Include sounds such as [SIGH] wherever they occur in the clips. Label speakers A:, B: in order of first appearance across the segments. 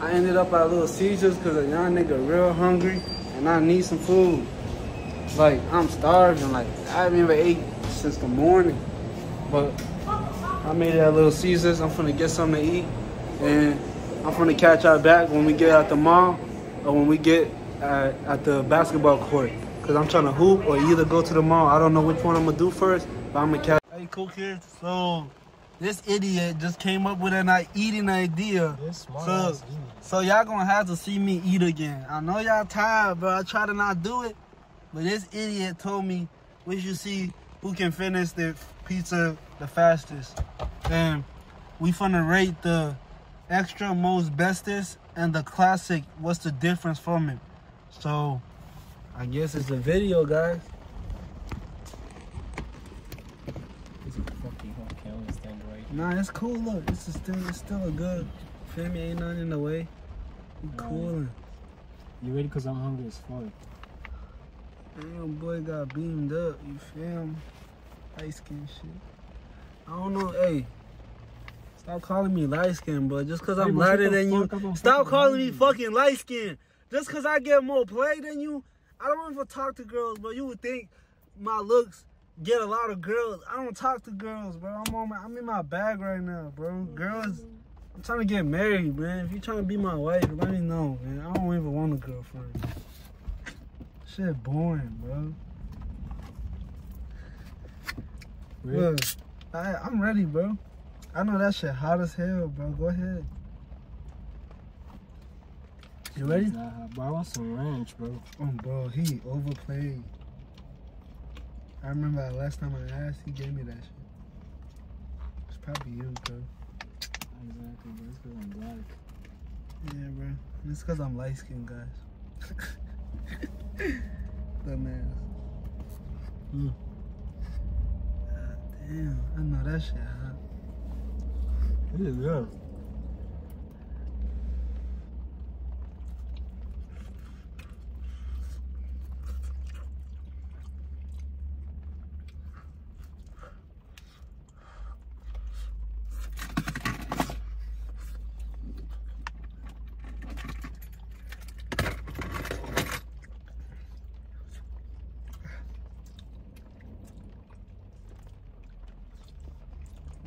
A: I ended up at Little Caesars because a young nigga real hungry and I need some food. Like, I'm starving. Like, I haven't even ate since the morning. But I made it at Little Caesars. I'm finna get something to eat. And I'm finna catch y'all back when we get at the mall or when we get at, at the basketball court. Cause I'm trying to hoop or either go to the mall. I don't know which one I'm gonna do first, but I'm gonna catch. Hey, cool kids. So this idiot just came up with an eating idea. So, so y'all gonna have to see me eat again. I know y'all tired, but I try to not do it. But this idiot told me we should see who can finish the pizza the fastest. And we finna rate the extra most bestest and the classic. What's the difference from it? So I guess it's a video, guys.
B: This is fucking hot camera stand right.
A: Nah, it's cool. Look, this is still it's still a good. Feel me? Ain't nothing in the way.
B: Right.
A: coolin'.
B: You ready? Cause I'm hungry as fuck.
A: Damn, boy got beamed up. You feel me? Light skin shit. I don't know. Hey, stop calling me light skin, bro. Just cause
B: Hey,
A: I'm lighter than you.
B: fuck up, I'm
A: Stop calling me fucking light skin. Just cause I get more play than you. I don't even talk to girls, bro. You would think my looks get a lot of girls. I don't talk to girls, bro. I'm on my, I'm in my bag right now, bro. Girls, I'm trying to get married, man. If you trying to be my wife, let me know, man. I don't even want a girlfriend. Shit boring, bro.
B: Ready?
A: Look, I, I'm ready, bro. I know that shit hot as hell, bro. Go ahead. You ready?
B: Nah, bro, I want some ranch, bro.
A: Oh, bro, he overplayed. I remember that last time I asked, he gave me that shit. It's probably you, bro.
B: Exactly, bro. It's cause I'm black.
A: Yeah, bro. It's because I'm light skinned, guys. [LAUGHS] Dumbass.
B: Mm.
A: God damn, I know that shit hot.
B: It is good.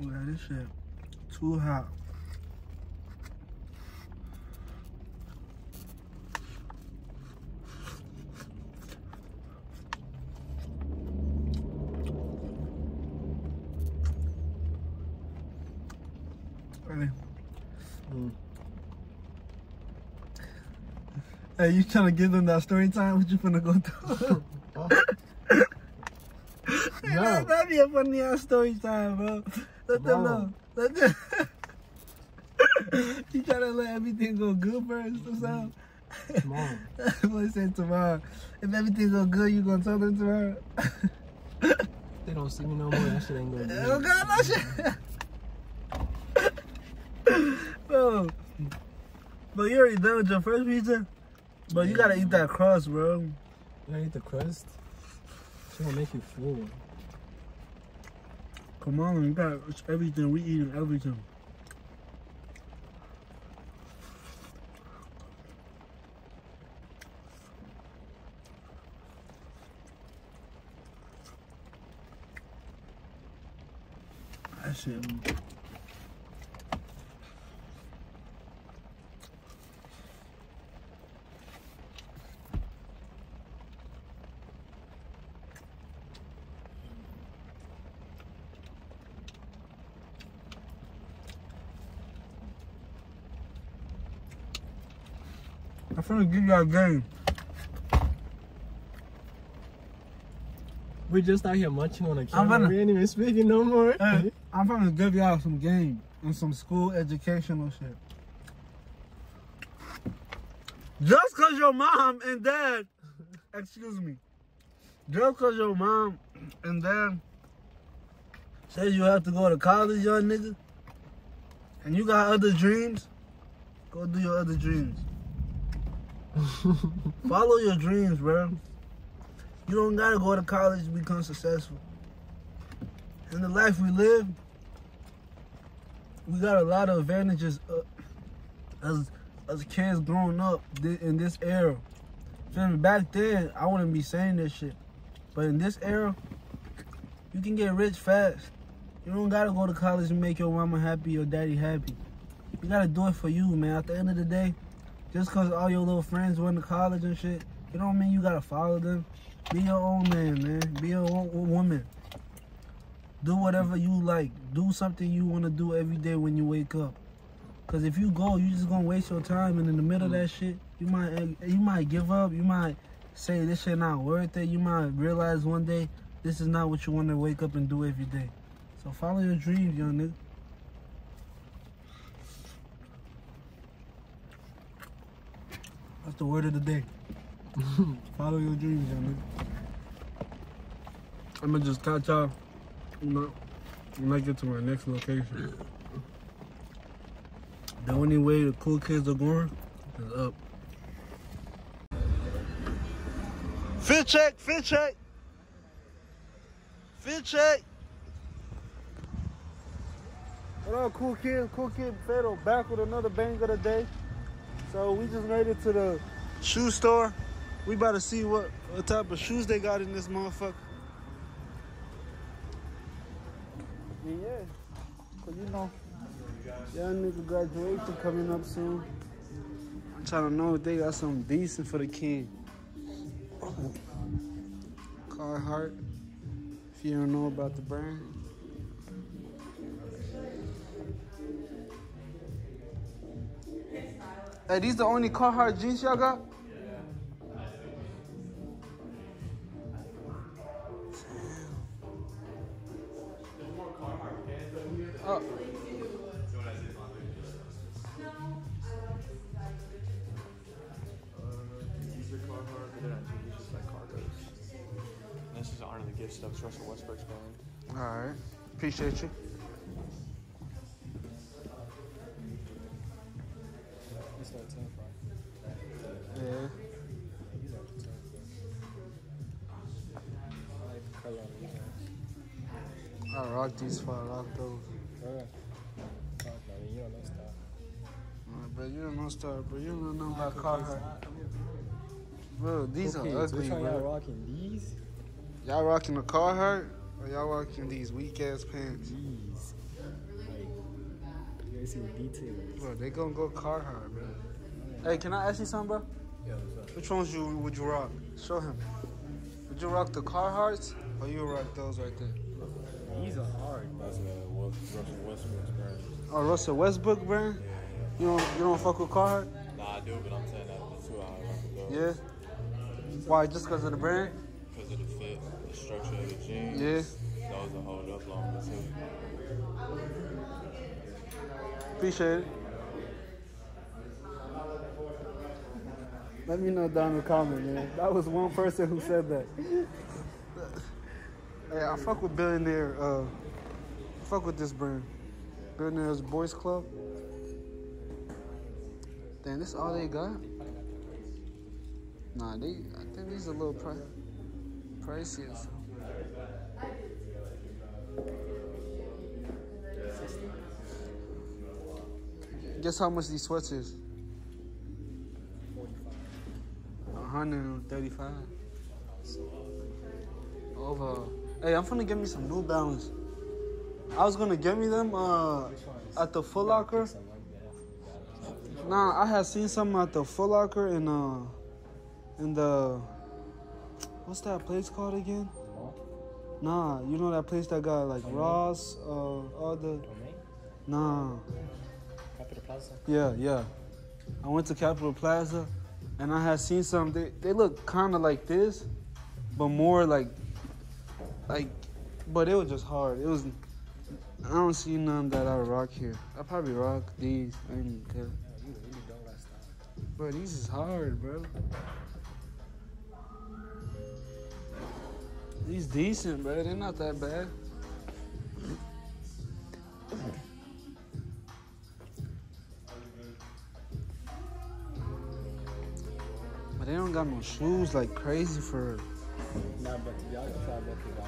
A: Yeah, this shit too hot. Hey.
B: Mm.
A: Hey, you trying to give them that story time? What you finna go through? [LAUGHS]
B: No. [LAUGHS]
A: That- That'd be a funny ass story time, bro. Let them know. Let them. [LAUGHS] you to let everything go good first or something?
B: Tomorrow. [LAUGHS]
A: Boy said tomorrow. If everything go good, you gonna tell them tomorrow? [LAUGHS]
B: They don't see me no more. That shit ain't gonna do.
A: oh God, that shit. bro. But you already done with your first pizza? But you gotta eat that crust, bro.
B: You gotta eat the crust. She gonna make you full.
A: Come on, you got it's everything. We eating everything. That shit. I'm finna give y'all a game.
B: We just out here munching on a
A: I'm
B: camera.
A: gonna-
B: We ain't even speaking no more.
A: Hey, I'm finna give y'all some game and some school educational shit. Just cause your mom and dad, excuse me, just cause your mom and dad says you have to go to college, young nigga, and you got other dreams, go do your other dreams. [LAUGHS] Follow your dreams, bro. You don't gotta go to college to become successful. In the life we live, we got a lot of advantages uh, as us kids growing up in this era. Feel me? Back then, I wouldn't be saying this shit. But in this era, you can get rich fast. You don't gotta go to college and make your mama happy, your daddy happy. You gotta do it for you, man. At the end of the day, just cause all your little friends went to college and shit, it don't mean you gotta follow them. Be your own man, man. Be your own woman. Do whatever you like. Do something you wanna do every day when you wake up. Cause if you go, you just gonna waste your time, and in the middle of that shit, you might eh, you might give up. You might say this shit not worth it. You might realize one day this is not what you want to wake up and do every day. So follow your dreams, young nigga. That's the word of the day. [LAUGHS] follow your dreams, young. I'ma just catch y'all, you know, when I get to my next location. The only way the cool kids are going is up. Fit check, fit check. Fit check. What up, cool kid? Cool kid Fadoe back with another bang of the day. So we just made it to the shoe store. We about to see what, what type of shoes they got in this motherfucker. Yeah, cause you know, young nigga graduation coming up soon. I'm trying to know if they got something decent for the kid. Carhartt. If you don't know about the brand. Hey, these the only Carhartt jeans y'all got? Oh,
B: These are Carhartt, but they're not jeans, just like cargos. This is Honor the Gift stuff. It's Russell Westbrook's brand.
A: all right. Appreciate you. Bro, you don't know bro. You don't know about Carhartt. Bro, these
B: okay,
A: are
B: so
A: ugly,
B: which one y'all
A: bro.
B: rocking? These?
A: Y'all rocking the Carhartt or y'all rocking these weak ass pants?
B: These. Like, you guys see the details.
A: Bro, they gonna go Carhartt, bro. Hey, can I ask you something, bro?
B: Yeah, what's up?
A: Which ones you would you rock? Show him. Would you rock the Carhartts or you rock those right there?
B: These are hard.
C: That's a Russell Westbrook brand.
A: Oh, Russell Westbrook brand? You don't you don't fuck with Carhartt?
C: Nah, I do, but I'm saying that the two I with.
A: Yeah. Why? Just because of the brand?
C: Because of the fit, the structure of the jeans.
A: Yeah.
C: Those will hold up longer too.
A: Appreciate it. Let me know down in the comment, man. That was one person who said that. [LAUGHS] hey, I fuck with billionaire. Uh, fuck with this brand, Billionaires Boys Club. Damn, this all they got? Nah, they. I think these are a little pri- pricey. or something. Guess how much these sweats is? 135. Over. Hey, I'm finna get me some New Balance. I was gonna get me them uh, at the Foot Locker.
B: Something.
A: Nah, I had seen some at the Foot Locker in uh in the what's that place called again? Nah, you know that place that got like Ross, uh, all the
B: Domain?
A: nah.
B: Capital Plaza?
A: Yeah, yeah. I went to Capital Plaza and I had seen some. They, they look kind of like this, but more like, like, but it was just hard. It was. I don't see none that I rock here. I probably rock these. I even care.
B: Yeah, you really don't got style.
A: Bro, these is hard, bro. These decent, bro. They're not that bad. But they don't got no shoes like crazy for.
B: Nah, but y'all can try both of them.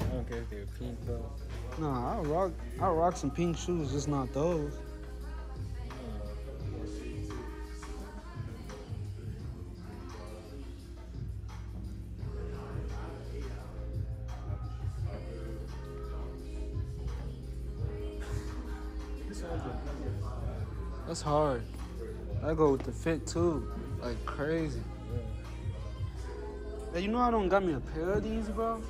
B: I don't care if they're pink, bro.
A: Nah, I rock. I rock some pink shoes, just not those. Go with the fit too, like crazy. Hey, you know I don't got me a pair of these, bro.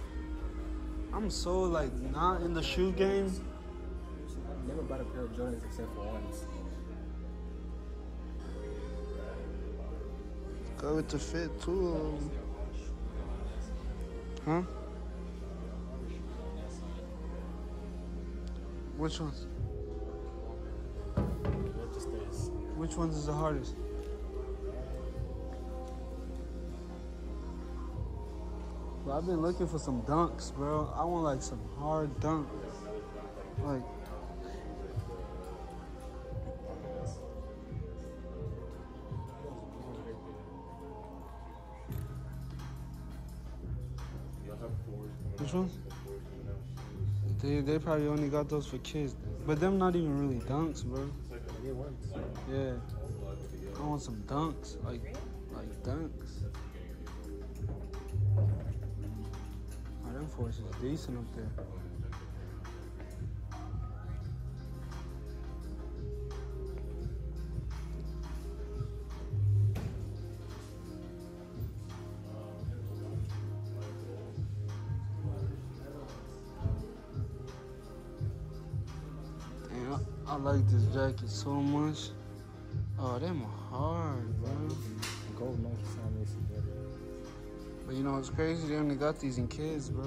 A: I'm so like not in the shoe game.
D: Never bought a pair of Jordans except for once.
A: Go with the fit too. Um. Huh? Which ones? Which ones is the hardest? Bro, I've been looking for some dunks, bro. I want like some hard dunks. Like, which ones? They, they probably only got those for kids. But them not even really dunks, bro.
D: Yeah,
A: I want some dunks, like like dunks. Oh, them forces decent up there. I like this jacket so much. Oh, them hard, bro.
D: Gold sound makes it better.
A: But you know it's crazy? They only got these in kids, bro.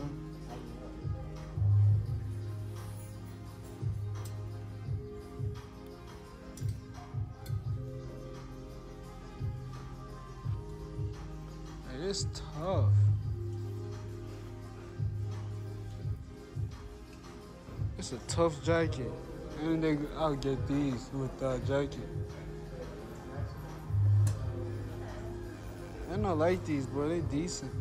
A: It is tough. It's a tough jacket. And they, I'll get these with that jacket. I don't like these, bro. They decent.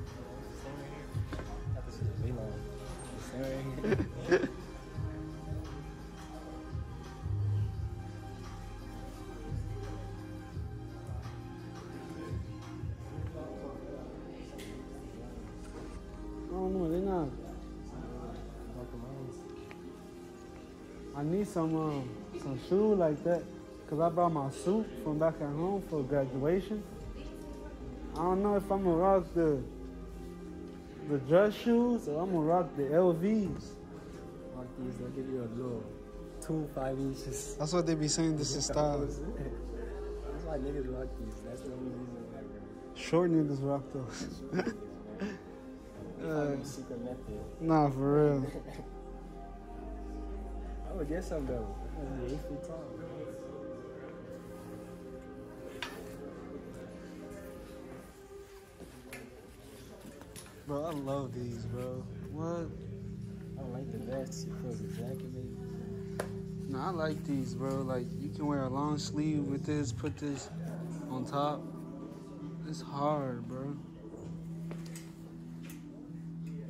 D: I
A: need some um, some shoe like that, cause I brought my suit from back at home for graduation. I don't know if I'm gonna rock the the dress shoes or I'm gonna rock the LVs.
D: Rock these, they'll give you a little two, five inches.
A: That's what they be saying. This is style. [LAUGHS]
D: That's why niggas rock these. That's the only reason why.
A: Short niggas rock those. [LAUGHS] Uh,
D: secret method.
A: nah, for real. [LAUGHS]
D: I would get some though. I'm only eight feet
A: Bro, I love these, bro. What?
D: I don't like the vest. It feels the jacket maybe.
A: No, I like these, bro. Like you can wear a long sleeve with this, put this on top. It's hard, bro.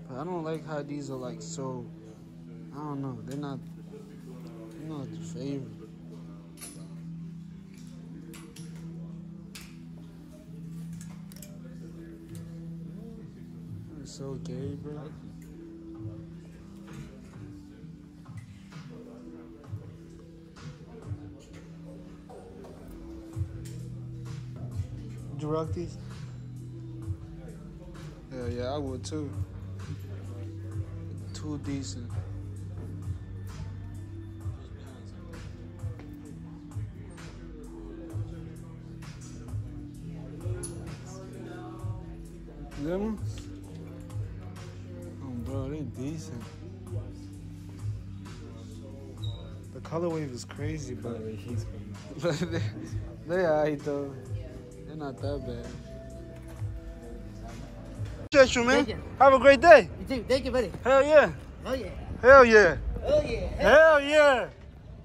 A: But I don't like how these are like so. I don't know. They're not. They're not the favorite. They're so gay, bro. Would you rock these? Yeah, yeah, I would too. Too decent. Them decent. The colorway is crazy, but
D: But he's from
A: but they, they alright though. They're not that bad. Appreciate you, man.
E: Thank you.
A: Have a great day.
E: You too. Thank you, buddy.
A: Hell yeah.
E: Oh yeah.
A: Hell yeah.
E: Oh yeah.
A: Hell yeah.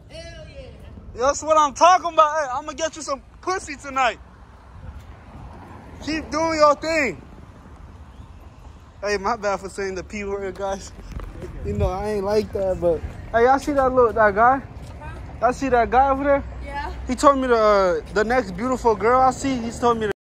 E: Hell yeah.
A: That's what I'm talking about. Hey, I'm gonna get you some pussy tonight. Keep doing your thing. Hey, my bad for saying the P word, guys. You know, I ain't like that, but hey, y'all see that look, that guy? Y'all see that guy over there?
F: Yeah.
A: He told me the uh, the next beautiful girl I see. He's told me. To